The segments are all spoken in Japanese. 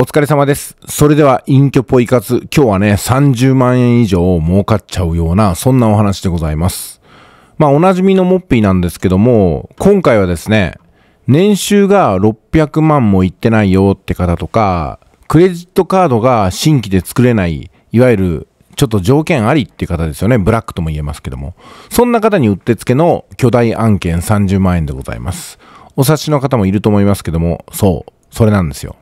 お疲れ様です。それでは、隠居ポイ活。今日はね、30万円以上儲かっちゃうような、そんなお話でございます。まあ、おなじみのモッピーなんですけども、今回はですね、年収が600万もいってないよって方とか、クレジットカードが新規で作れない、いわゆる、ちょっと条件ありって方ですよね。ブラックとも言えますけども。そんな方にうってつけの巨大案件30万円でございます。お察しの方もいると思いますけども、そう、それなんですよ。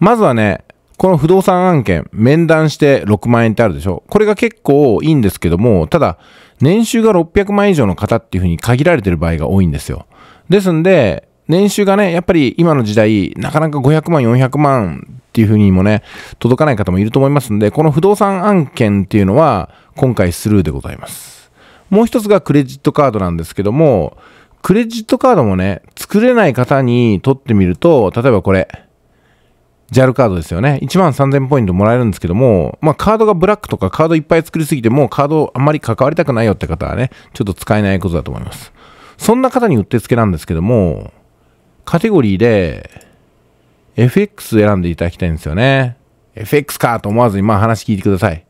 まずはね、この不動産案件、面談して6万円ってあるでしょこれが結構いいんですけども、ただ、年収が600万以上の方っていうふうに限られてる場合が多いんですよ。ですんで、年収がね、やっぱり今の時代、なかなか500万、400万っていうふうにもね、届かない方もいると思いますんで、この不動産案件っていうのは、今回スルーでございます。もう一つがクレジットカードなんですけども、クレジットカードもね、作れない方に取ってみると、例えばこれ、JAL カードですよね。1万3000ポイントもらえるんですけども、まあカードがブラックとかカードいっぱい作りすぎてもうカードあんまり関わりたくないよって方はね、ちょっと使えないことだと思います。そんな方にうってつけなんですけども、カテゴリーで FX 選んでいただきたいんですよね。FX かと思わずにまあ話聞いてください。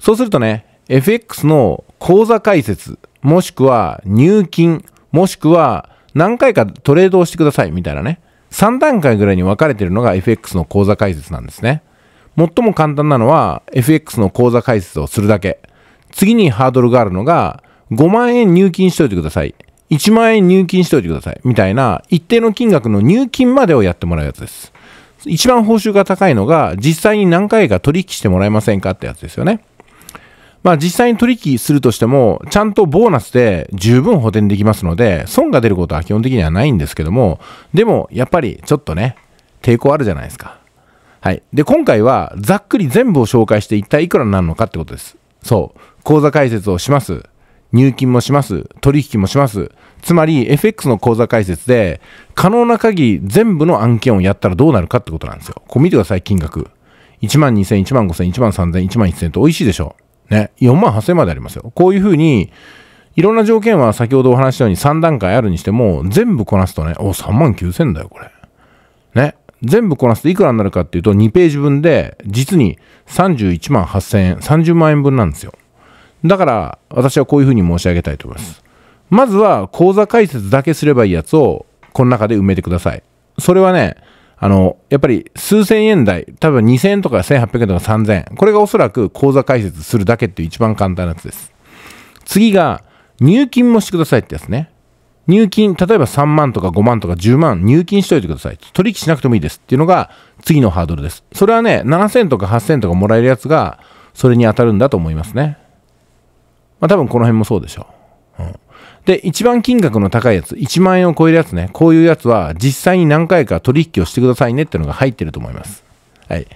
そうするとね、FX の口座開設、もしくは入金、もしくは何回かトレードをしてくださいみたいなね。3段階ぐらいに分かれているのが FX の口座開設なんですね。最も簡単なのは FX の口座開設をするだけ。次にハードルがあるのが5万円入金しといてください。1万円入金しといてください。みたいな一定の金額の入金までをやってもらうやつです。一番報酬が高いのが実際に何回か取引してもらえませんかってやつですよね。まあ実際に取引するとしても、ちゃんとボーナスで十分補填できますので、損が出ることは基本的にはないんですけども、でもやっぱりちょっとね、抵抗あるじゃないですか。はい。で、今回はざっくり全部を紹介して一体いくらになるのかってことです。そう。口座開設をします。入金もします。取引もします。つまり FX の口座開設で可能な限り全部の案件をやったらどうなるかってことなんですよ。こう見てください、金額。1万2000、1万5000、1万3000、1万1000と美味しいでしょう。ね。4万8000までありますよ。こういうふうに、いろんな条件は先ほどお話したように3段階あるにしても、全部こなすとね、お、3万9000だよ、これ。ね。全部こなすといくらになるかっていうと、2ページ分で、実に31万8000円、30万円分なんですよ。だから、私はこういうふうに申し上げたいと思います。まずは、口座開設だけすればいいやつを、この中で埋めてください。それはね、あの、やっぱり数千円台、多分2000円とか1800円とか3000円。これがおそらく口座開設するだけっていう一番簡単なやつです。次が、入金もしてくださいってやつね。入金、例えば3万とか5万とか10万入金しといてください。取引しなくてもいいですっていうのが次のハードルです。それはね、7000とか8000とかもらえるやつが、それに当たるんだと思いますね。まあ多分この辺もそうでしょう。うんで、一番金額の高いやつ、1万円を超えるやつね、こういうやつは実際に何回か取引をしてくださいねっていうのが入ってると思います。はい。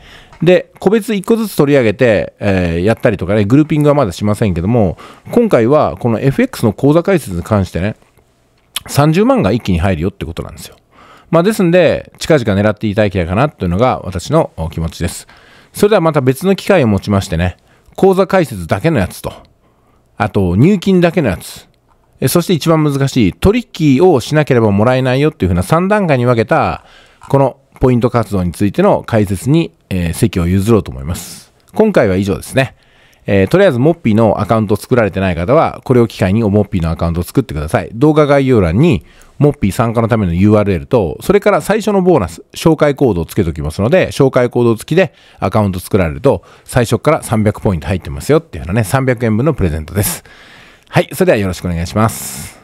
で、個別1個ずつ取り上げて、えーやったりとかね、グルーピングはまだしませんけども、今回はこの FX の口座開設に関してね、30万が一気に入るよってことなんですよ。まあですんで、近々狙っていただきたいかなというのが私のお気持ちです。それではまた別の機会を持ちましてね、口座開設だけのやつと、あと入金だけのやつ、そして一番難しい取引をしなければもらえないよっていうふうな3段階に分けたこのポイント活動についての解説に、えー席を譲ろうと思います。今回は以上ですね。えーとりあえずモッピーのアカウントを作られてない方はこれを機会にモッピーのアカウントを作ってください。動画概要欄にモッピー参加のための URL とそれから最初のボーナス紹介コードをつけておきますので紹介コード付きでアカウント作られると最初から300ポイント入ってますよっていうようなね300円分のプレゼントです。はい、それではよろしくお願いします。